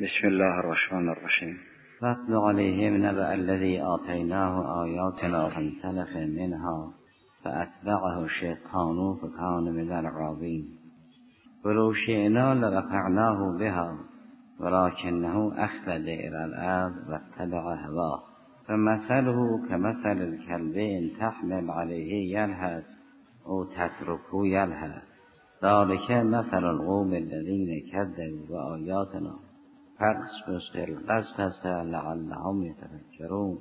بسم الله الرحمن الرحیم. واتل عليهم نبأ الذي آتيناه آياتنا فانسلخ منها فأتبعه الشيطان فكان من الغاوين ولو شئنا لرفعناه بها ولكنه أخلد إلى الأرض واتبع هواه فمثله كمثل الكلب تحمل عليه يلهث أو تتركه يلهث ذلك مثل القوم الذين كذبوا بآياتنا فاقصص القصص لعلهم يتفكرون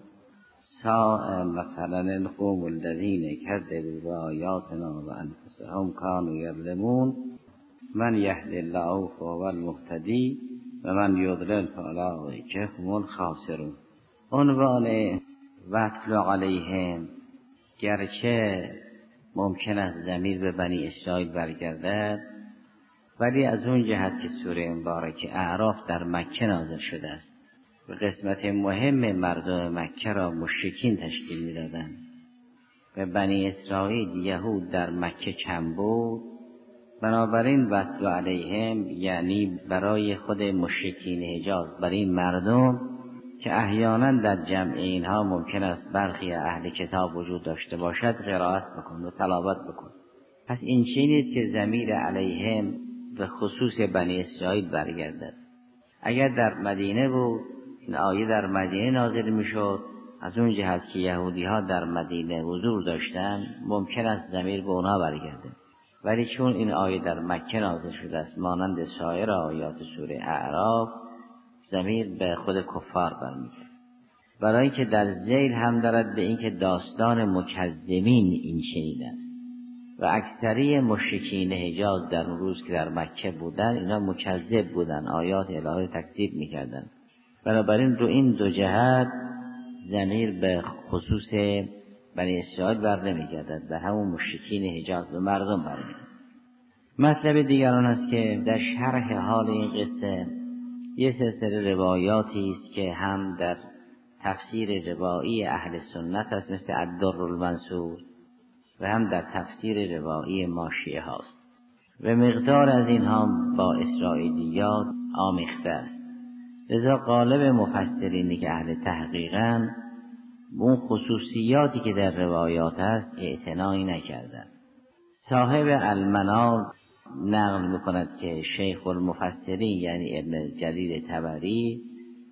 ساء مثلا القوم الذين كذبوا بآياتنا وأنفسهم كانوا يظلمون من يهد الله فهو المهتدي و من یضلل فاولئک هم الخاسرون. عنوان وطل علیهم گرچه ممکن است زمیر به بنی اسرائیل برگردد ولی از اون جهت که سوره مبارک اعراف در مکه نازل شده است. و قسمت مهم مردم مکه را مشرکین تشکیل می‌دادند. و بنی اسرائیل یهود در مکه کم بود. بنابراین وطل علیهم یعنی برای خود مشرکین حجاز برای این مردم که احیانا در جمع اینها ممکن است برخی اهل کتاب وجود داشته باشد قرائت بکن و تلاوت بکن. پس این چیزی که زمیر علیهم به خصوص بنی اسرائیل برگردد. اگر در مدینه بود این آیه در مدینه نازل می‌شد از اون جهت که یهودی ها در مدینه حضور داشتن ممکن است زمیر به اونها برگرده ولی چون این آیه در مکه نازل شده است مانند سایر آیات سوره اعراف زمیر به خود کفار برمیگرد برای اینکه در زیل هم دارد به اینکه داستان مکذبین این شنید است. و اکثری مشرکین حجاز در اون روز که در مکه بودن اینا مکذب بودن آیات الهی تکذیب می‌کردن. بنابراین رو این دو جهت زمیر به خصوص بنی اسرائیل بر نمیگردد به همون مشرکین حجاز به مردم برمیگردد مطلب دیگران است که در شرح حال این قصه یه سلسله روایاتی است که هم در تفسیر روایی اهل سنت است مثل الدر المنصور و هم در تفسیر روایی ماشیه هاست. و مقدار از اینها با اسرائیلیات آمیخته است. لذا قالب مفسرینی که اهل تحقیقا اون خصوصیاتی که در روایات هست اعتنایی نکردن. صاحب المنار نقل می‌کند که شیخ المفسرین یعنی ابن جدید تبری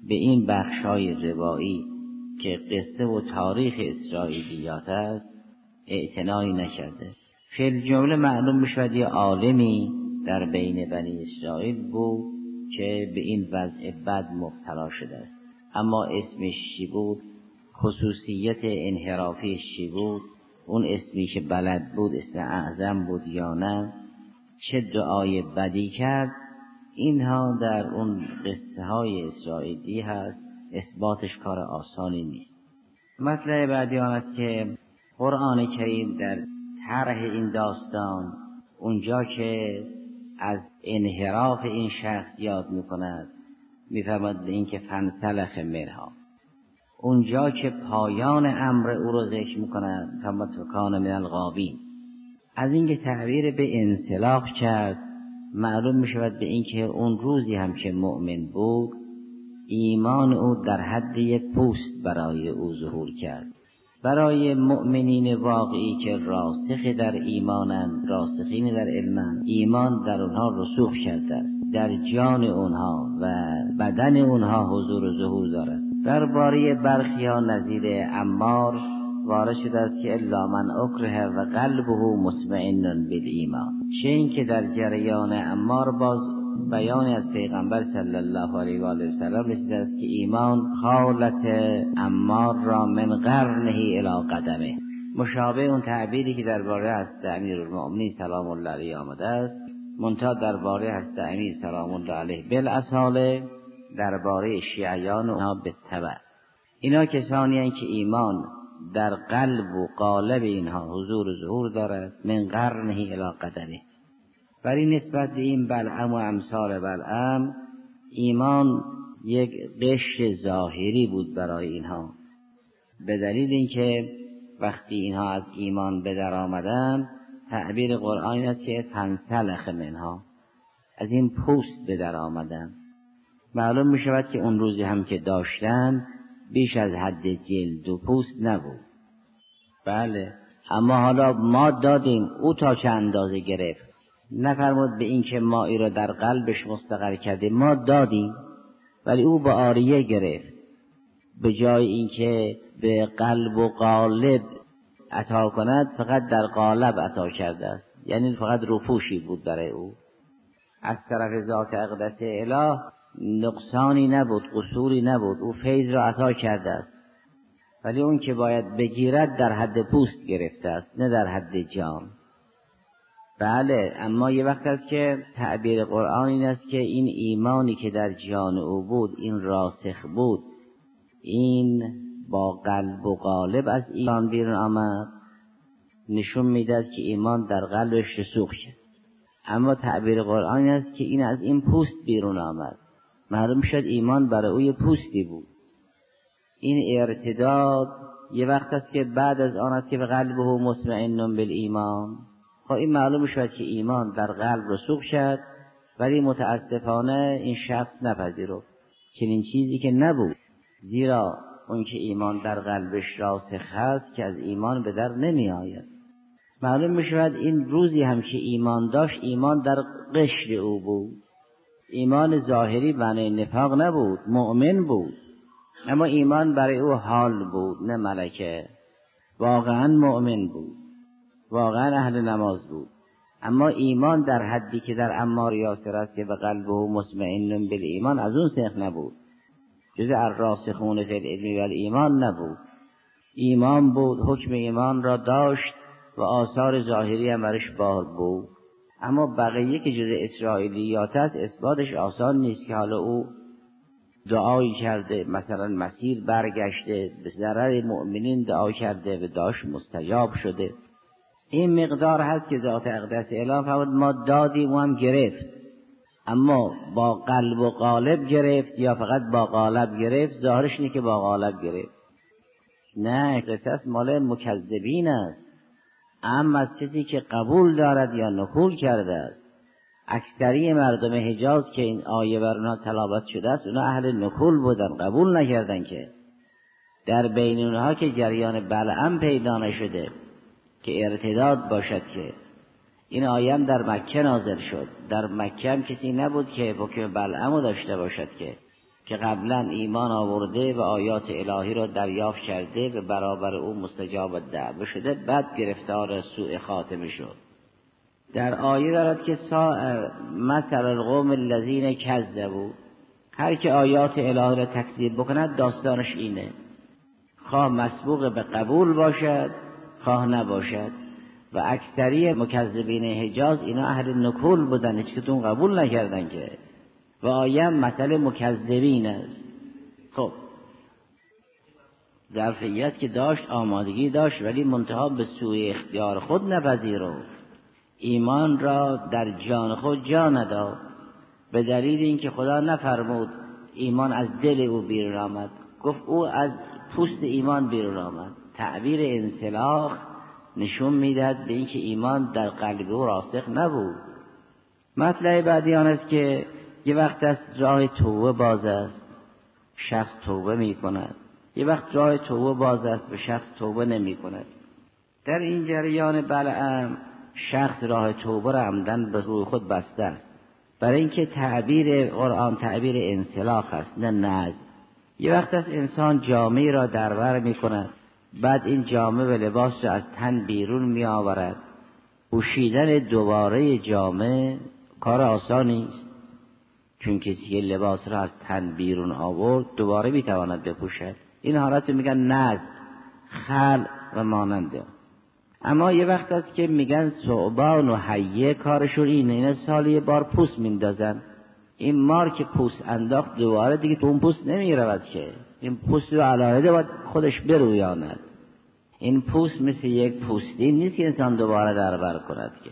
به این بخشای روایی که قصه و تاریخ اسرائیلیات است اعتنایی نکرده. فیل جمله معلوم می‌شود یه عالمی در بین بنی اسرائیل بود که به این وضع بد مبتلا شده است. اما اسمش چی بود؟ خصوصیت انحرافی چی بود؟ اون اسمی که بلد بود اسم اعظم بود یا نه؟ چه دعای بدی کرد؟ اینها در اون قصه های اسرائیلی هست. اثباتش کار آسانی نیست. مطلب بعدی آن است که قرآن کریم در طرح این داستان اونجا که از انحراف این شخص یاد می کند میفرماد اینکه فنسلخ منها. اونجا که پایان امر او رو ذکر می کند فرماد فکان من الغابین. از اینکه تعبیر به انسلاخ کرد معلوم می شود به اینکه اون روزی هم که مؤمن بود ایمان او در حد یک پوست برای او ظهور کرد. برای مؤمنین واقعی که راسخ در ایمانند راسخین در علمند ایمان در اونها رسوخ کرده در جان اونها و بدن اونها حضور و ظهور دارد. درباره برخی ها نظیر امار وارد شده است که الا من اکره و قلبه مطمئن بالایمان. چه اینکه در جریان امار باز بیانی از پیغمبر صلی الله علیه و آله و سلم رسیده است که ایمان خالت امار را من قرنه الی قدمه. مشابه اون تعبیری که درباره هست امیرالمؤمنین سلام الله علیه آمده است. منتها درباره هست امیر سلام الله علیه بالاصاله درباره شیعیان و به تبع اینا کسانی که ایمان در قلب و قالب اینها حضور و ظهور دارد من قرنه الی قدمه. برای نسبت به این بلعم و امثال بلعم ایمان یک قش ظاهری بود برای اینها. به دلیل اینکه وقتی اینها از ایمان به در آمدن تعبیر قرآن است که تنسلخ منها. از این پوست به در آمدن. معلوم می شود که اون روزی هم که داشتن بیش از حد جلد و پوست نبود. بله اما حالا ما دادیم او تا چه اندازه گرفت؟ نفرمود به اینکه ما ای را در قلبش مستقر کرده ما دادیم ولی او به آریه گرفت. به جای اینکه به قلب و قالب عطا کند فقط در قالب عطا کرده است. یعنی فقط رفوشی بود برای او. از طرف ذات اقدس اله نقصانی نبود قصوری نبود. او فیض را عطا کرده است. ولی اون که باید بگیرد در حد پوست گرفته است نه در حد جان. بله اما یه وقت است که تعبیر قرآن این است که این ایمانی که در جان او بود این راسخ بود. این با قلب و قالب از ایمان بیرون آمد. نشون می‌داد که ایمان در قلبش رسوخ شد. اما تعبیر قرآن این است که این از این پوست بیرون آمد. معلوم شد ایمان برای او پوستی بود. این ارتداد یه وقت است که بعد از آن است که به قلبه مطمئن بالایمان. خب این معلوم شد که ایمان در قلب رسوخ شد ولی متاسفانه این شخص نپذیرفت. چنین چیزی که نبود زیرا اون که ایمان در قلبش راسخ هست که از ایمان به در نمی آید معلوم می شود این روزی هم که ایمان داشت ایمان در قشر او بود. ایمان ظاهری بنای نفاق نبود مؤمن بود. اما ایمان برای او حال بود نه ملکه. واقعا مؤمن بود. واقعا اهل نماز بود. اما ایمان در حدی که در امار یاسر است که به قلبه مطمئن ایمان از اون سیخ نبود. جز الراسخون فی العلم و ایمان نبود. ایمان بود حکم ایمان را داشت و آثار ظاهری هم برش بار بود. اما بقیه که جز اسرائیلیات است اثباتش آسان نیست که حالا او دعایی کرده مثلا مسیر برگشته به ضرر مؤمنین دعا کرده و داشت مستجاب شده. این مقدار هست که ذات اقدس اله فرمود ما دادیم و هم گرفت. اما با قلب و قالب گرفت یا فقط با قالب گرفت؟ ظاهرش اینه که با قالب گرفت. نه قصص مال مکذبین است. اما از کسی که قبول دارد یا نکول کرده است. اکثری مردم حجاز که این آیه بر اونها تلاوت شده است اونا اهل نکول بودن قبول نکردن که. در بین اونها که جریان بلعم پیدا نشده. که ارتداد باشد که این آیم در مکه نازل شد. در مکه هم کسی نبود که حکم بلعمو داشته باشد که که قبلا ایمان آورده و آیات الهی را دریافت کرده و برابر او مستجاب دعوه شده بعد گرفتار سوء خاتمه شد. در آیه دارد که سا مثل القوم الذین کذبوا. هر که آیات الهی را تکذیب بکند داستانش اینه. خواه مسبوق به قبول باشد. خواه نباشد. و اکثری مکذبین حجاز اینا اهل نکول بودن هیچکتون قبول نکردن که. و آیم مثل مکذبین است. خب. ظرفیت که داشت آمادگی داشت ولی منتها به سوی اختیار خود نپذیرفت. ایمان را در جان خود جا نداد. به دلیل اینکه خدا نفرمود ایمان از دل او بیرون آمد. گفت او از پوست ایمان بیرون آمد. تعبیر انسلاخ نشون می‌داد به اینکه ایمان در قلب او راسخ نبود. مطلع بعدی آن است که یه وقت است راه توبه باز است شخص توبه می کند یه وقت راه توبه باز است به شخص توبه نمی کند در این جریان بلعم شخص راه توبه را عمدن به روی خود بسته است. برای اینکه تعبیر قرآن تعبیر انسلاخ است نه نزد یه وقت است انسان جامعه را دربر می کند بعد این جامعه و لباس را از تن بیرون می آورد پوشیدن دوباره جامعه کار آسانی است. چون کسی که لباس را از تن بیرون آورد دوباره می‌تواند بپوشد. این حالت میگن نزد خل و ماننده اما یه وقت است که میگن صعبان و حیه کارشون اینه. اینه سال یه بار پوست میندازن. این مار که پوست انداخت دوباره دیگه تو اون پوست نمی‌رود که. این پوست رو علاهده باید خودش برویاند. این پوست مثل یک پوستی نیست که انسان دوباره دربر کند که.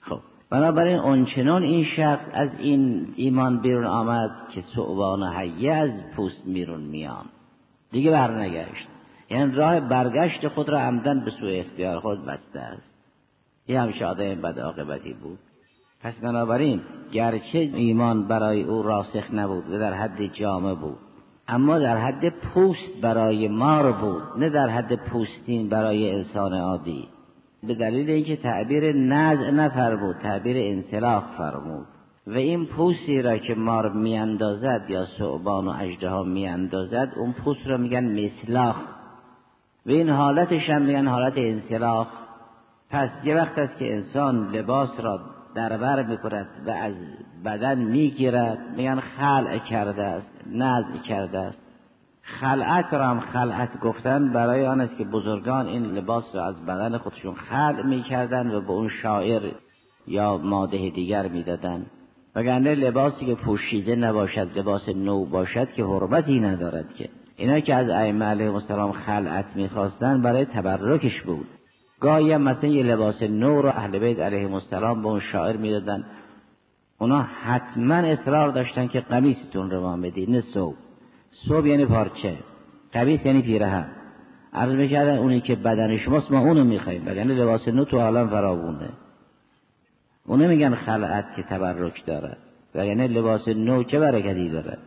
خب بنابراین اونچنان این شخص از این ایمان بیرون آمد که صعبان حیه از پوست میرون میان دیگه برنگشت. یعنی راه برگشت خود را عمدن به سوی اختیار خود بسته است. یه همیشه آدم بد عاقبتی بود. پس بنابراین گرچه ایمان برای او راسخ نبود و در حد جامه بود اما در حد پوست برای مار بود نه در حد پوستین برای انسان عادی. به دلیل اینکه تعبیر نزع نفرمود تعبیر انطلاق فرمود. و این پوستی را که مار میاندازد یا ثعبان و اجده ها میاندازد اون پوست را میگن مسلاخ و این حالتش هم میگن حالت انسلاخ. پس یه وقت است که انسان لباس را دربر می‌کند و از بدن می‌گیرد. میگن خلع کرده است نزع کرده است. خلعت را هم خلعت گفتن برای آن است که بزرگان این لباس را از بدن خودشون خلع می‌کردن و به اون شاعر یا ماده دیگر می‌دادن. وگرنه لباسی که پوشیده نباشد لباس نو باشد که حرمتی ندارد که. اینا که از ائمه علیهم السلام خلعت می‌خواستن برای تبرکش بود. گاهی هم مثلا یه لباس نو رو اهل بیت علیهم السلام به اون شاعر می‌دادن. اونا حتما اصرار داشتن که قمیستون رو ما بدید نه صوب صوب یعنی پارچه. قمیس یعنی پیرهن. عرض می‌کردن اونی که بدن شماست ما اونو می‌خوایم وگرنه لباس نو تو عالم فرابونه اونو میگن خلعت که تبرک داره وگرنه لباس نو چه برکتی داره؟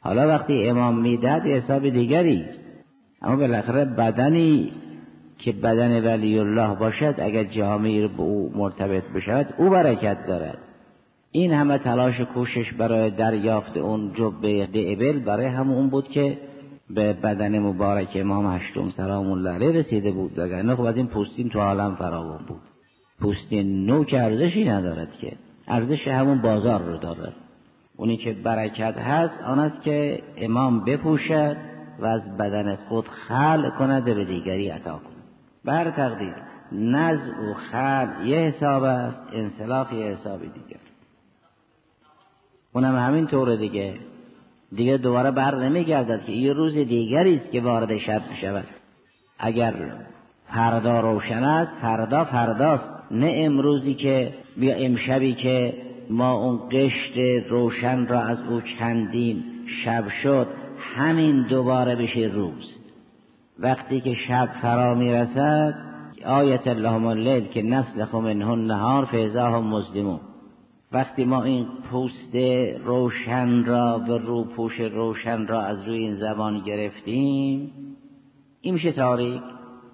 حالا وقتی امام می‌دهد حساب دیگری اما بالاخره بدنی که بدن ولی الله باشد اگر جامعی رو به او مرتبط بشود او برکت دارد. این همه تلاش کوشش برای دریافت اون جبه دعبل برای همون بود که به بدن مبارک امام هشتم سلام الله علیه رسیده بود. وگرنه خب از این پوستین تو عالم فراوان بود. پوستین نو که ارزشی ندارد که. ارزش همون بازار رو دارد. اونی که برکت هست آن است که امام بپوشد و از بدن خود خل کند به دیگری عطا کند. بر تقدیر. نزع و خل یه حساب است انصلاف یه حساب دیگر اونم همین طور دیگه. دیگه دوباره بر نمیگردد که یه روز دیگری است که وارد شب شود اگر فردا روشن است فردا فرداست. نه امروزی که بیا امشبی که ما اون قشت روشن را از او کندیم شب شد همین دوباره بشه روز. وقتی که شب فرا می‌رسد آیت اللهم اللیل که نسل منهن نهار فیضا هم مزدمون وقتی ما این پوست روشن را و روپوش روشن را از روی این زبان گرفتیم این میشه تاریک؟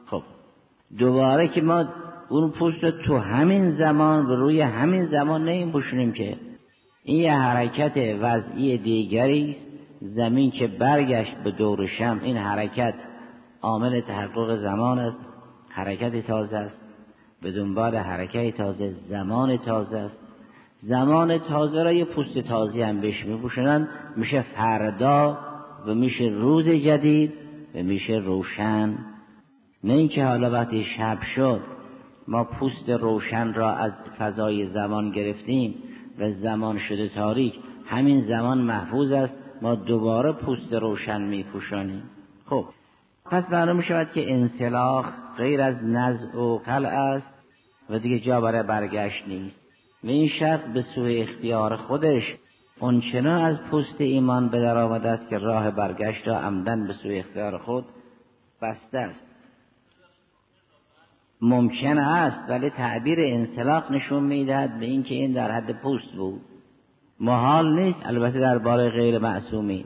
خب. دوباره که ما اون پوست رو تو همین زمان و روی همین زمان نیم پوشونیم که. این یه حرکت وضعی دیگری است. زمین که برگشت به دور شم این حرکت عامل تحقق زمان است حرکت تازه است. به دنبال حرکت تازه زمان تازه است. زمان تازه را یه پوست تازه هم بهش میپوشنن میشه فردا و میشه روز جدید و میشه روشن. نه اینکه حالا وقتی شب شد ما پوست روشن را از فضای زمان گرفتیم و زمان شده تاریک همین زمان محفوظ است ما دوباره پوست روشن میپوشانیم. خب پس معلوم شود که انسلاخ غیر از نزع و قلع است و دیگه جا برای برگشت نیست. و این شخص به سوی اختیار خودش اونچنان از پوست ایمان به در آمده است که راه برگشت را عمدن به سوی اختیار خود بسته است. ممکن است ولی تعبیر انسلاق نشون می‌دهد به اینکه این در حد پوست بود. محال نیست البته درباره غیر معصومی.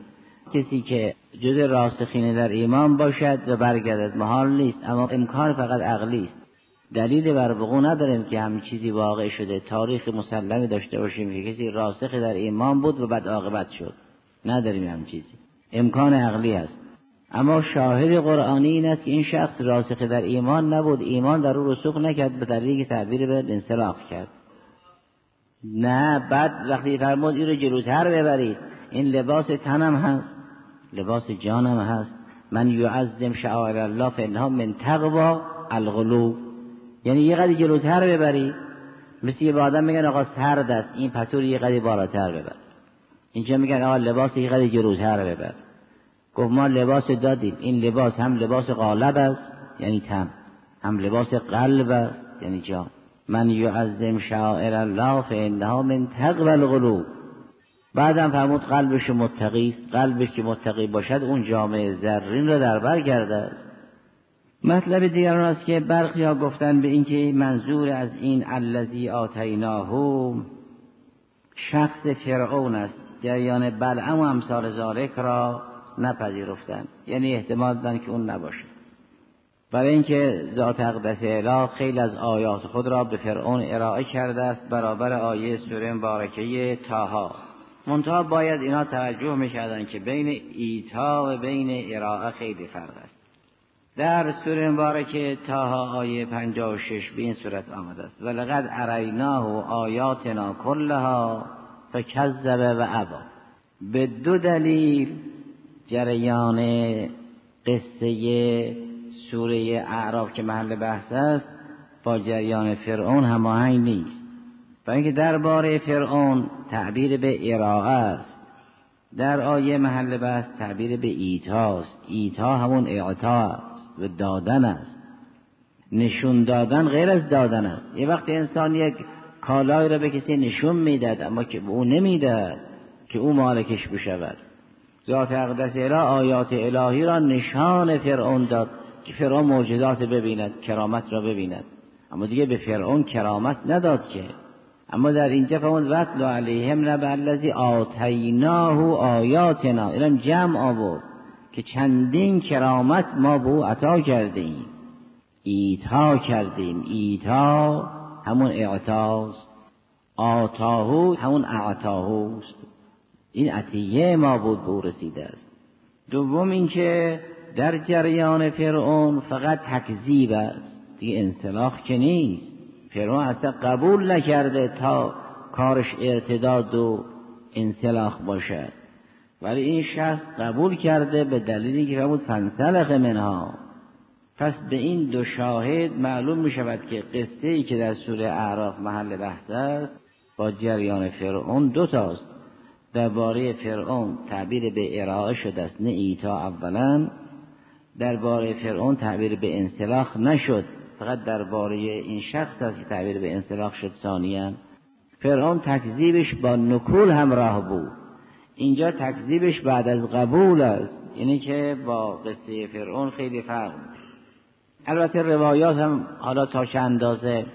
کسی که جز راسخین در ایمان باشد و برگردد محال نیست اما امکان فقط عقلی است. دلیل بر وقوع نداریم که همین چیزی واقع شده تاریخ مسلمی داشته باشیم که کسی راسخ در ایمان بود و بعد عاقبت شد. نداریم همین چیزی. امکان عقلی است. اما شاهد قرآنی این است که این شخص راسخ در ایمان نبود ایمان در او رسوخ نکرد به دلیل تعبیر به انصلاح کرد. نه بعد وقتی فرمود این رو جلوتر ببرید این لباس تنم هست. لباس جانم هست. من یعظم شعائر الله فانها من تقوا الغلو. یعنی یه قدی جلوتر ببری. مثل یه آدم میگن آقا سرد است این پتور یه قدی بالاتر ببر. اینجا میگن آقا لباس یه قدی جلوتر ببر. گفت ما لباس دادیم. این لباس هم لباس غالب است. یعنی تم. هم لباس قلب است. یعنی جان. من یعظم شعائر الله فانها من تقوى القلوب بعدم فرمود قلبش متقی است. قلبش که متقی باشد اون جامعه زرین را در بر گردد مطلب دیگر است که برخی ها گفتن به اینکه منظور از این الذی آتیناه شخص فرعون است. جریان بلعم و امثال ذالک را نپذیرفتند یعنی احتمال دادن که اون نباشه. برای اینکه ذات اقدس اله خیلی از آیات خود را به فرعون ارائه کرده است برابر آیه سوره مبارکه تاها منتها باید اینا توجه می‌کردن که بین ایتا و بین ارائه خیلی فرق است. در سوره مبارکه تاها آیه 56 به این صورت آمده است. ولقد اریناه و آیاتنا کلها فکذب و ابا. به دو دلیل جریان قصه سوره اعراف که محل بحث است با جریان فرعون هماهنگ نیست. برای اینکه درباره فرعون تعبیر به ارائه است. در آیه محل بحث تعبیر به ایتاست ایتا همون اعطا است و دادن است. نشون دادن غیر از دادن است. یه وقتی انسان یک کالای را به کسی نشون می‌داد اما که به او نمی‌داد که او مالکش بشود. ذات اقدس اله آیات الهی را نشان فرعون داد که فرعون معجزات ببیند کرامت را ببیند. اما دیگه به فرعون کرامت نداد که. اما در اینجا فرمود وطل علیهم نبع الذی آتیناه آیاتنا. اینم جمع آورد که چندین کرامت ما به او عطا کردیم ایتا کردیم ایتا همون اعطاست. آتاهو همون اعطاهوست. این عطیه ما بود به او رسیده است. دوم اینکه در جریان فرعون فقط تکذیب است. دیگه انسلاخ که نیست. فرعون اصلا قبول نکرده تا کارش ارتداد و انسلاخ باشد ولی این شخص قبول کرده به دلیلی که فرمود فنسلخ منها. پس به این دو شاهد معلوم می شود که قصه ای که در سوره اعراف محل بحث است با جریان فرعون دو تاست. درباره فرعون تعبیر به ارائه شده است نه ایتا اولا. درباره فرعون تعبیر به انسلاخ نشد. فقط درباره این شخص است که تعبیر به انسلاخ شد ثانیا. فرعون تکذیبش با نکول همراه بود. اینجا تکذیبش بعد از قبول است. یعنی که با قصه فرعون خیلی فرق البته روایات هم حالا تا چه اندازه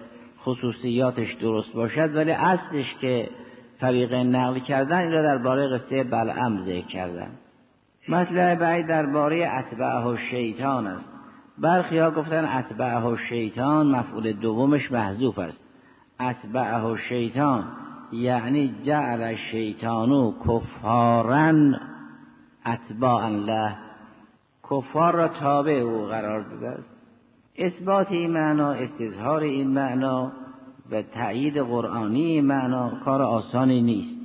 خصوصیاتش درست باشد ولی اصلش که طریق نقل کردن این را درباره قصه بلعم ذکر کردن. مطلب بعید درباره اتبعه و شیطان است. برخی ها گفتن اتبعه و شیطان مفعول دومش محذوف است. اتبعه و شیطان یعنی جعل شیطانو کفارن اتباعا له کفار را تابع او قرار داده است. اثبات این معنا استظهار این معنا و تأیید قرآنی این معنا کار آسانی نیست.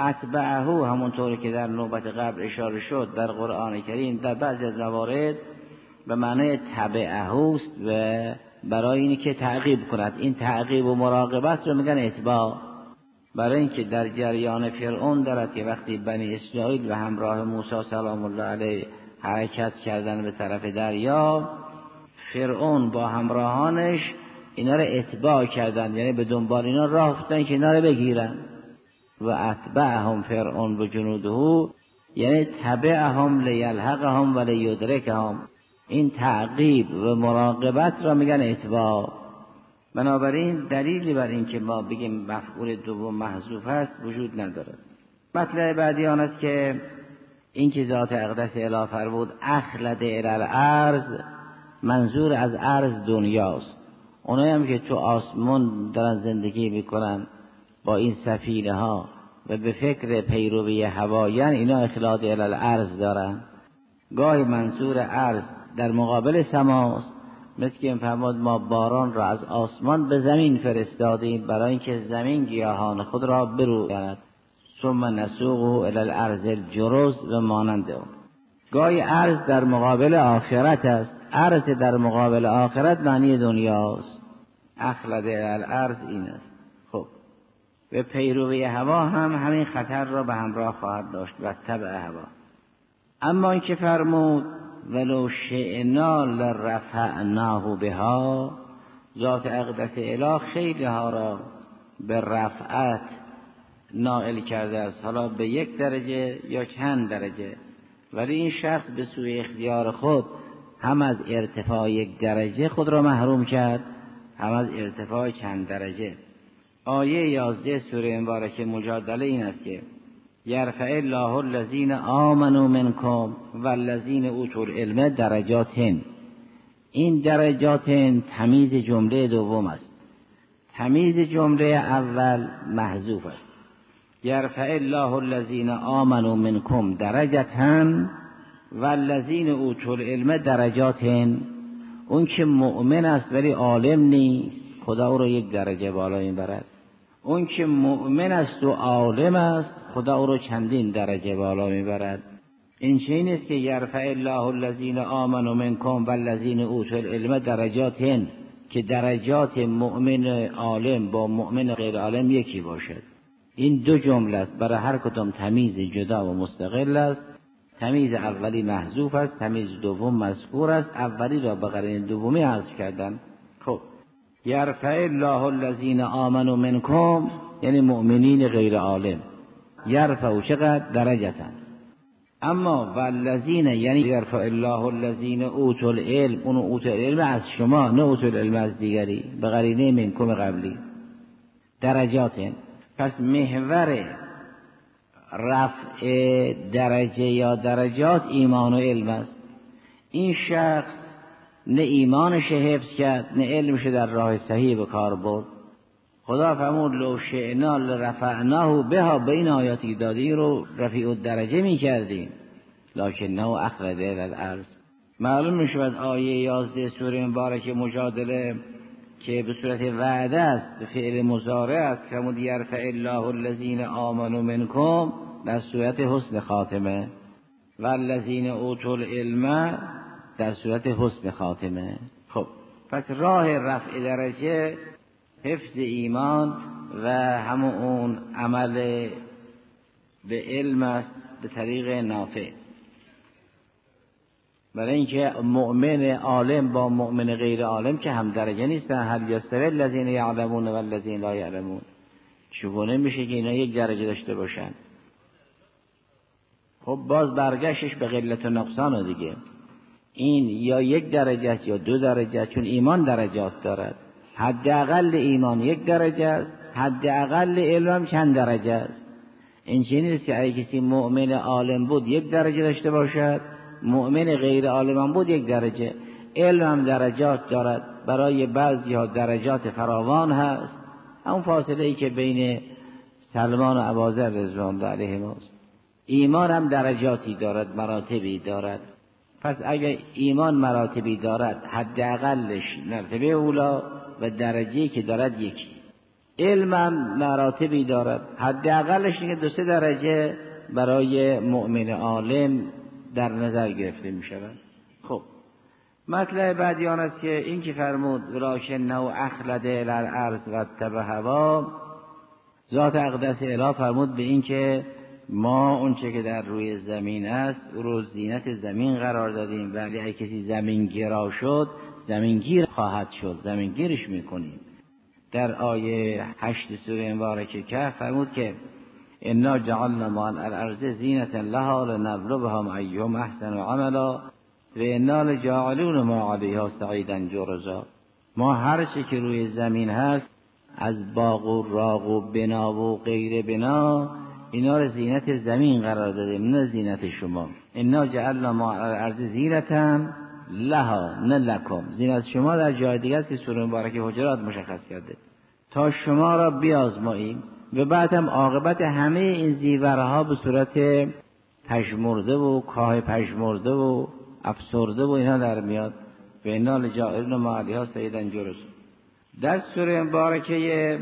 اتبعه همونطور که در نوبت قبل اشاره شد در قرآن کریم در بعضی از موارد به معنای تبعه است و برای اینی که تعقیب کند. این تعقیب و مراقبت رو میگن اتباع. برای اینکه در جریان فرعون دارد که وقتی بنی اسرائیل و همراه موسی سلام الله علیه حرکت کردن به طرف دریا فرعون با همراهانش اینا رو اتباع کردن. یعنی به دنبال اینا راه افتادن که اینا رو بگیرن. و اتبعهم فرعون به جنوده یعنی تبعهم لیلحقهم و لیدرکهم. این تعقیب و مراقبت را میگن اتباع بنابراین دلیلی بر اینکه ما بگیم مفعول دوم محذوف است وجود ندارد. مطلب بعدی آن است که این که ذات اقدس اله فرمود اخلد الارض منظور از عرض دنیاست. اونایی هم که تو آسمان دارن زندگی می‌کنن با این سفینه ها و به فکر پیروی هوایان اینا اخلاد الارض دارن. گاهی منصور عرض در مقابل سماست مثل که فرمود ما باران را از آسمان به زمین فرستادیم برای اینکه زمین گیاهان خود را بروید ثم نسوقه الى الارض الجرز و مانند اون. گاهی عرض در مقابل آخرت است. عرض در مقابل آخرت معنی دنیاست. اخلد الارض این است. خب. به پیروی هوا هم همین خطر را به همراه خواهد داشت و طبع هوا. اما اینکه فرمود ولو شئنا لرفعناه بها. ذات اقدس اله خیلی ها را به رفعت نائل کرده است. حالا به یک درجه یا چند درجه. ولی این شخص به سوی اختیار خود هم از ارتفاع یک درجه خود را محروم کرد هم از ارتفاع چند درجه. آیه یازده سوره مبارکه مجادله این است که یرفع الله الذین آمنوا منکم والذین اوتوا العلم درجات این درجات تمیز جمله دوم است. تمیز جمله اول محذوف است. یرفع الله الذین آمنوا منکم درجتا والذین اوتوا العلم درجات اون که مؤمن است ولی عالم نیست. خدا او را یک درجه بالا می‌برد. اون که مؤمن است و عالم است خدا او را چندین درجه بالا می‌برد. این چه نیست که یرفع الله الذین آمنوا منکم والذین اوتوا العلم درجات که درجات مؤمن عالم با مؤمن غیر عالم یکی باشد. این دو جمله است برای هر کدام تمیز جدا و مستقل است. تمیز اولی محذوف است تمیز دوم مذکور است. اولی را به قرین دومی حذف کردن خب یرفع الله الذین آمنوا منکم یعنی مؤمنین غیر عالم. یرفع چقدر درجتا اما والذین یعنی یرفع الله الذین اوتوا العلم اون اوتوا العلم از شما نه اوتوا العلم از دیگری. به قرینه منکم قبلی. درجات پس محور رفع درجه یا درجات ایمان و علم است. این شخص نه ایمانش حفظ کرد نه علمش در راه صحیح به کار برد. خدا فرمود لو شئنا لرفعناه بها به این آیاتی دادی رو رفیع درجه می کردیم لکن نه اخرج الارض. معلوم می شود آیه یازده سوره مبارک مجادله که به صورت وعده است به فعل مزارع است. که یرفع الله الذین آمنوا منکم در صورت حسن خاتمه و الذین اوتوا العلم در صورت حسن خاتمه. خب پس راه رفع درجه حفظ ایمان و همون اون عمل به علم است به طریق نافع. برای اینکه مؤمن عالم با مؤمن غیر عالم که هم درجه نیستن هل یستوی الذین یعلمون و الذین لا یعلمون. چگونه میشه که اینا یک درجه داشته باشن؟ خب باز برگشتش به قلت و نقصان دیگه. این یا یک درجه است یا دو درجه است چون ایمان درجات دارد. حداقل ایمان یک درجه است حداقل علم چند درجه است. این نیست که اگه کسی مؤمن عالم بود یک درجه داشته باشد مؤمن غیر عالم بود یک درجه. علم هم درجات دارد برای بعضی ها درجات فراوان هست. همون فاصله ای که بین سلمان و عبازر رضوان الله علیه ماست. ایمان هم درجاتی دارد مراتبی دارد. پس اگر ایمان مراتبی دارد حداقلش مرتبه اولا. و درجه که دارد یکی. علم هم مراتبی دارد. حداقلش اینکه دو سه درجه برای مؤمن عالم در نظر گرفته می شود خب. مطلب بعدی آن است که این که فرمود راشه نو اخلده الارض و تبه هوا. ذات اقدس اله فرمود به این که ما اونچه که در روی زمین است رو زینت زمین قرار دادیم. ولی اگه کسی زمین گرا شد زمینگیر خواهد شد. زمینگیرش می‌کنیم. در آیه هشت سوره مبارکه که فرمود که انا جعلنا ما الارض زینت لها لنبلوهم ایهم احسن عملا و انا لجاعلون ما علیها سعیدا جرزا. ما هر چی که روی زمین هست از باغ و راغ و بنا و غیر بنا اینا رو زینت زمین قرار دادیم نه زینت شما. انا جعلنا ما الارض زینتا لها نه لکم. زینت شما در جای است که سوره مبارکه حجرات مشخص کرده. تا شما را بیازماییم. و بعد هم عاقبت همه این زیورها به صورت پژمرده و کاه پژمرده و افسرده و اینا در میاد. و اینا لجائرون ما علیها سیدن جرس. در سوره مبارکه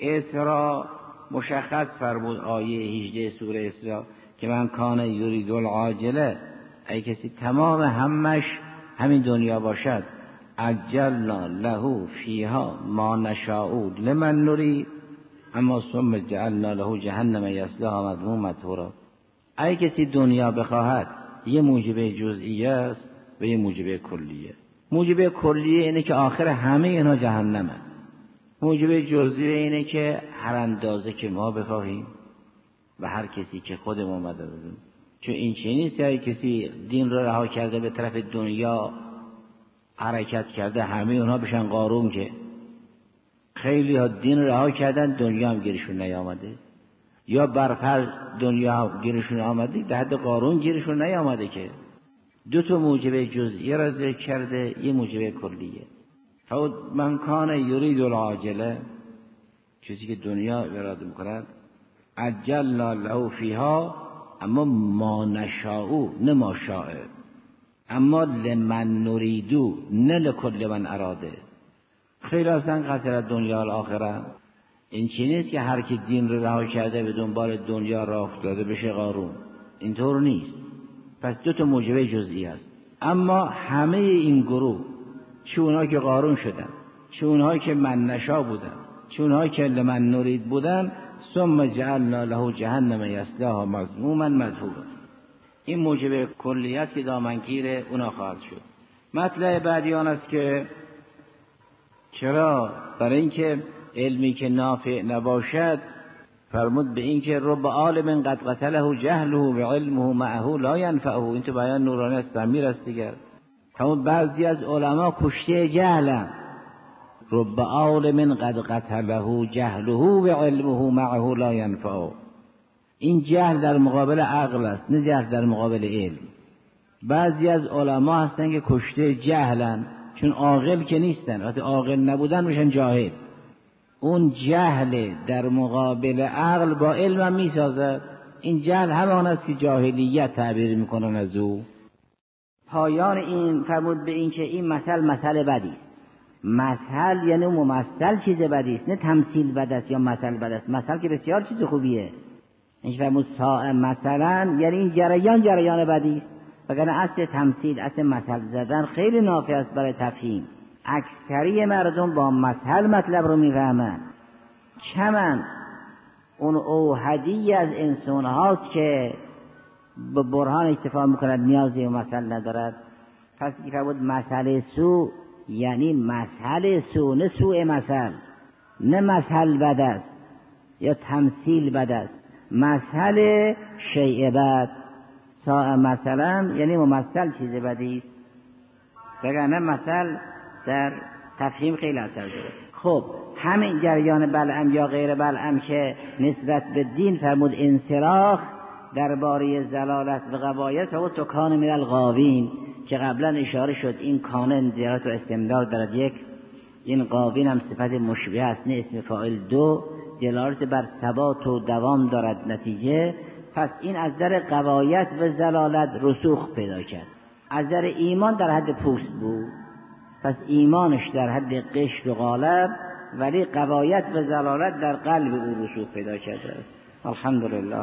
اسراء مشخص فرمود آیه 18 سوره اسراء که من کان یرید العاجله ای کسی تمام همش همین دنیا باشد عجلنا له فیها ما نشاء لمن نرید. اما ثم جعلنا له جهنم یصلاها مذموم مطهورا ای کسی دنیا بخواهد یه موجب جزئیه است و یه موجب کلیه. موجب کلیه اینه که آخر همه اینا جهنمه. موجب جزئیه اینه که هر اندازه که ما بخواهیم و هر کسی که خودمون مدد چون این چه نیست کسی دین رو رها کرده به طرف دنیا حرکت کرده همه اونها بشن قارون که. خیلی ها دین رها کردن دنیا هم گیرشون نیامده. یا برفرض دنیا گیرشون آمده در حد قارون گیرشون نیامده که. دو تا موجب جزئی را ذکر کرده یه موجب کلیه. فود من کان یرید العاجله چیزی که دنیا اراده می‌کند عجلنا له فیها اما ما نشاؤ نه ما شاء. اما لمن نریدو نه لکل من اراده خیلی اصلا قصر دنیا الاخره. این چی نیست که هر کی دین رو رها کرده به دنبال دنیا را افتاده بشه قارون؟ اینطور نیست. پس دو تا موجبه جزئی هست اما همه این گروه چه اونها که قارون شدن چه اونها که من نشا بودن چه اونها که لمن نرید بودن ثم جعلنا له جهنم یصلاها مذموما مدحورا. این موجب کلیت که دامنگیر اونا خواهد شد. مطلع بعدی آن است که چرا برای اینکه علمی که نافع نباشد فرمود به اینکه رب عالم قد قتله جهله و علمه معه لا ینفعه. این تو بیان نورانی است تعمیر است دیگر. فرمود بعضی از علما کشته جهلن. رب عالم قد قتله جهله و علمه معه لا ینفعه این جهل در مقابل عقل است نه جهل در مقابل علم. بعضی از علما هستن که کشته جهلن چون عاقل که نیستن. وقتی عاقل نبودن میشن جاهل. اون جهل در مقابل عقل با علم می‌سازد این جهل همان است که جاهلیت تعبیر می‌کنن از او. پایان این فرمود به این که این مثل مثل بدی است. مثل یعنی ممثل چیز بدی است نه تمثیل بد است یا مثل بد است. مثل که بسیار چیز خوبیه. این فرمود مثلا یعنی این جریان جریان بدی است. وگرنه اصل تمثیل اصل مثل زدن خیلی نافع است برای تفهیم. اکثری مردم با مثل مطلب رو می‌فهمن. چمن اون اوهدی از انسان هاست که به برهان اکتفا می‌کند نیازی و مثل ندارد. پس که بود مسئله سو یعنی مسئله سو نه سوء مثل نه مثل بد است یا تمثیل بد است. مسئله شیء بد. سا مثلا یعنی ممثل چیز بدی. است وگرنه مثل در تفهیم خیلی اثر داره. خب همین جریان بلعم یا غیر بلعم که نسبت به دین فرمود انصراخ درباره زلالت و قوایت و تو کان من القاوین که قبلا اشاره شد این کان زیارت و استمدار دارد. یک این قاوین هم صفت مشبه است نه اسم فاعل دو دلالت بر ثبات و دوام دارد نتیجه. پس این از در قوایت و زلالت رسوخ پیدا کرد. از در ایمان در حد پوست بود. پس ایمانش در حد قشر و غالب ولی قوایت و زلالت در قلب او رسوخ پیدا کرده است. الحمدلله